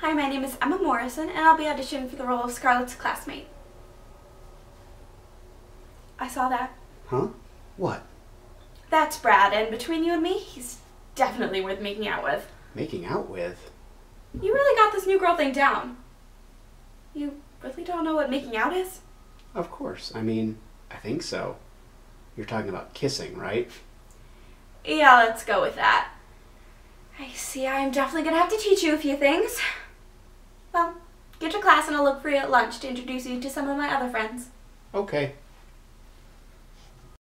Hi, my name is Emma Morrison, and I'll be auditioning for the role of Scarlett's classmate. I saw that. Huh? What? That's Brad, and between you and me, he's definitely worth making out with. Making out with? You really got this new girl thing down. You really don't know what making out is? Of course. I mean, I think so. You're talking about kissing, right? Yeah, let's go with that. I see I'm definitely gonna have to teach you a few things. Class and look for you at lunch to introduce you to some of my other friends. Okay.